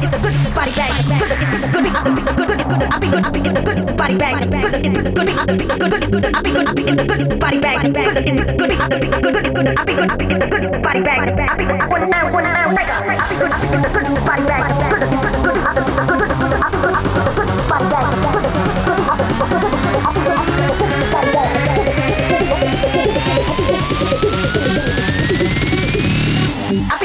the good in the body bag. Good in the good in the good in the good in the good in the body bag. Good in the good in the good in the good in the good in the body bag. Good in the good in the good in the good in the good in the body bag. I want to know, want to know, nigga. I be good in the good in the body bag. Good in the good in the good in the good in the good in the body bag. Good in the good in the good in the good in the body bag. I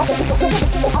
I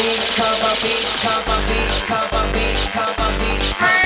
beat, come on beat, come on beat, come on beat, come on beat.